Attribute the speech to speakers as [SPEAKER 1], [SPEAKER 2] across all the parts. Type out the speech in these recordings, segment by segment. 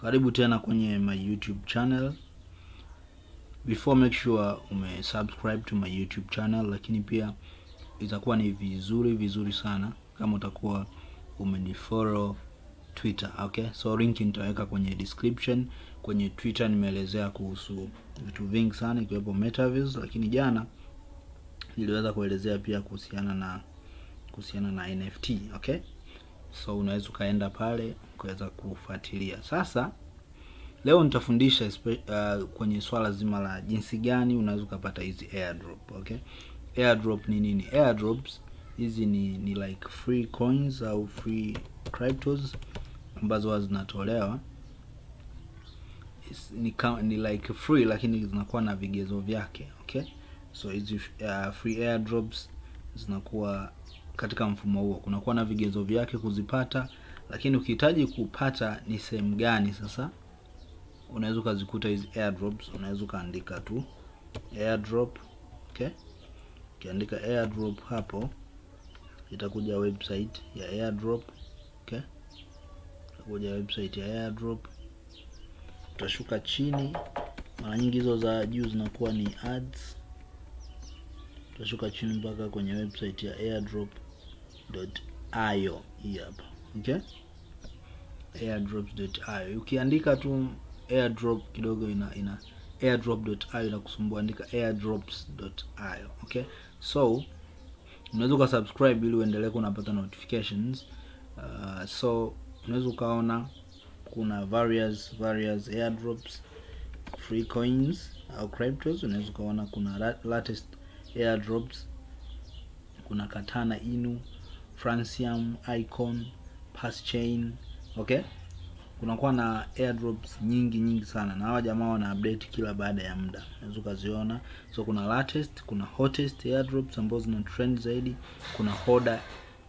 [SPEAKER 1] Karibu tena kwenye my YouTube channel. Before make sure ume subscribe to my YouTube channel, lakini pia itakuwa ni vizuri vizuri sana kama utakuwa umenifollow Twitter. Okay, so link nitaweka kwenye description. Kwenye Twitter nimeelezea kuhusu vitu vingi sana ikiwepo metaverse, lakini jana niliweza kuelezea pia kuhusiana na kuhusiana na NFT. Okay, so unaweza ukaenda pale ukaweza kufuatilia. Sasa leo nitafundisha uh, kwenye swala zima la jinsi gani unaweza ukapata hizi airdrop. Okay, airdrop ni nini? Airdrops hizi ni, ni like free coins au free cryptos ambazo huwa zinatolewa ni, ni like free lakini zinakuwa na vigezo vyake. Okay, so hizi uh, free airdrops zinakuwa katika mfumo huo, kunakuwa na vigezo vyake kuzipata, lakini ukihitaji kupata ni sehemu gani sasa unaweza ukazikuta hizi airdrops. Unaweza ukaandika tu airdrop. Okay, ukiandika airdrop hapo itakuja website ya airdrop. Okay, itakuja website ya airdrop, utashuka chini. Mara nyingi hizo za juu zinakuwa ni ads. Utashuka chini mpaka kwenye website ya airdrop.io hii hapa. Okay, airdrops.io ukiandika tu airdrop kidogo ina ina airdrop.io inakusumbua, andika airdrops.io. Okay, so unaweza ukasubscribe ili uendelee kunapata notifications. Uh, so unaweza ukaona kuna various various airdrops free coins au cryptos. Unaweza ukaona kuna latest airdrops, kuna Katana Inu, Francium, Icon, pass chain Okay, kunakuwa na airdrops nyingi nyingi sana, na hawa jamaa wana update kila baada ya muda, unaweza ukaziona. So kuna latest, kuna hottest airdrops ambazo zina trend zaidi, kuna hoda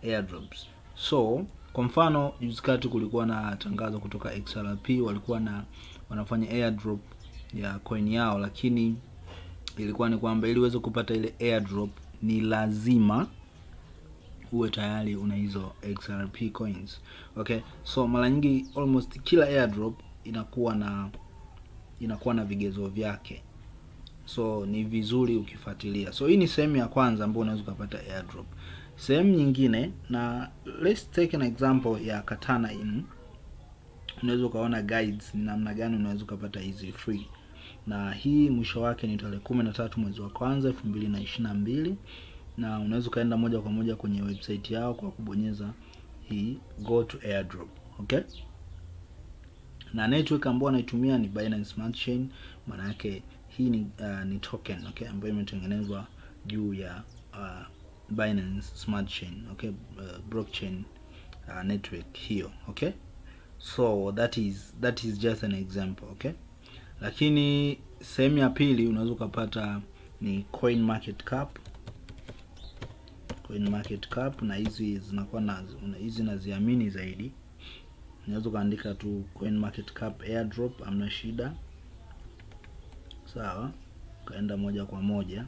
[SPEAKER 1] airdrops. So kwa mfano juzi kati kulikuwa na tangazo kutoka XRP, walikuwa na wanafanya airdrop ya coin yao, lakini ilikuwa ni kwamba ili uweze kupata ile airdrop ni lazima uwe tayari una hizo XRP coins. Okay, so mara nyingi almost kila airdrop inakuwa na inakuwa na vigezo vyake, so ni vizuri ukifuatilia. So hii ni sehemu ya kwanza ambayo unaweza ukapata airdrop. Sehemu nyingine, na let's take an example ya Katana in, unaweza ukaona guides ni namna gani unaweza ukapata hizi free, na hii mwisho wake ni tarehe kumi na tatu mwezi wa kwanza elfu mbili na ishirini na mbili na unaweza ukaenda moja kwa moja kwenye website yao kwa kubonyeza hii go to airdrop. Okay, na network ambayo anaitumia ni Binance Smart Chain, maana yake hii ni, uh, ni token okay, ambayo imetengenezwa juu ya uh, Binance Smart Chain okay, uh, blockchain uh, network hiyo okay, so that is that is just an example okay, lakini sehemu ya pili unaweza ukapata ni coin market cap coin market cap, na hizi zinakuwa na hizi naziamini zaidi. Unaweza ukaandika tu coin market cap airdrop, amna shida, sawa, ukaenda moja kwa moja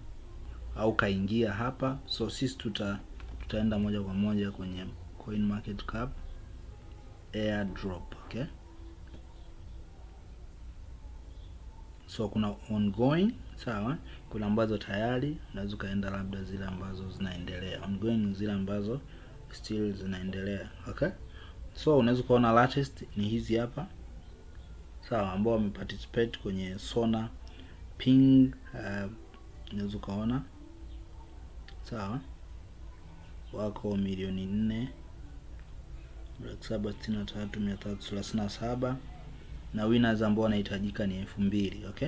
[SPEAKER 1] au kaingia hapa. So sisi tuta tutaenda moja kwa moja kwenye coin market cap airdrop okay. So kuna ongoing sawa, kuna ambazo tayari unaweza ukaenda labda zile ambazo zinaendelea. Ongoing zile ambazo still zinaendelea okay. So unaweza ukaona latest ni hizi hapa sawa, ambao wameparticipate kwenye Sona Ping uh, unaweza ukaona sawa, wako milioni nne laki saba sitini na tatu mia tatu thelathini na saba na winners ambao wanahitajika ni elfu mbili okay,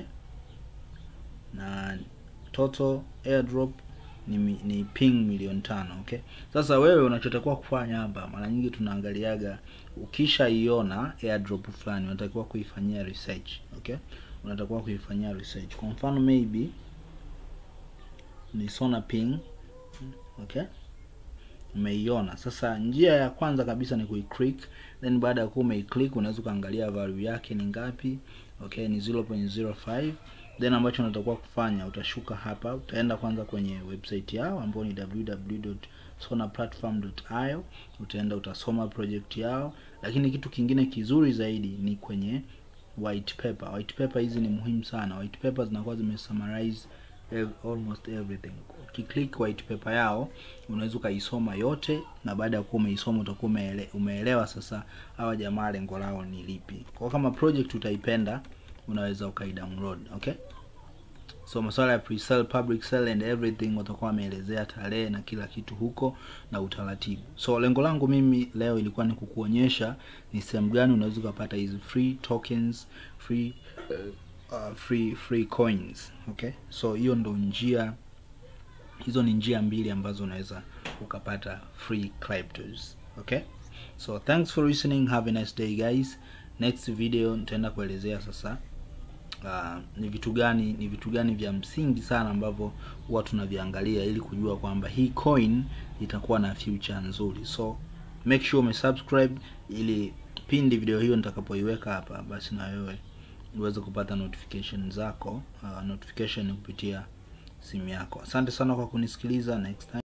[SPEAKER 1] na total airdrop ni, ni ping milioni tano okay. Sasa wewe unachotakiwa kufanya hapa, mara nyingi tunaangaliaga, ukishaiona airdrop fulani unatakiwa kuifanyia research okay, unatakiwa kuifanyia research. Kwa mfano maybe ni Sona Ping okay, umeiona sasa. Njia ya kwanza kabisa ni kuiclick, then baada ya kuwa umeiclick unaweza ukaangalia value yake ni ngapi okay, ni 0.05 then ambacho unatakiwa kufanya utashuka hapa, utaenda kwanza kwenye website yao ambayo ni www.sonaplatform.io. Utaenda utasoma project yao, lakini kitu kingine kizuri zaidi ni kwenye white paper. White paper hizi ni muhimu sana. White paper zinakuwa zimesummarize almost everything. Ukiclick white paper yao unaweza ukaisoma yote na baada ya kuwa umeisoma utakuwa umeelewa sasa hawa jamaa lengo lao ni lipi. Kwa kama project utaipenda unaweza ukaidownload okay? So masuala ya pre-sale public sale and everything watakuwa wameelezea tarehe na kila kitu huko na utaratibu. So lengo langu mimi leo ilikuwa ni kukuonyesha ni sehemu gani unaweza ukapata hizi free tokens free uh, free free coins okay? So hiyo ndo njia hizo ni njia mbili ambazo unaweza ukapata free cryptos okay? So thanks for listening. Have a nice day guys. Next video nitaenda kuelezea sasa uh, ni vitu gani ni vitu gani vya msingi sana ambavyo huwa tunaviangalia ili kujua kwamba hii coin itakuwa na future nzuri. So make sure umesubscribe ili pindi video hiyo nitakapoiweka hapa basi na wewe uweze kupata notification zako uh, notification kupitia simu yako. Asante sana kwa kunisikiliza next time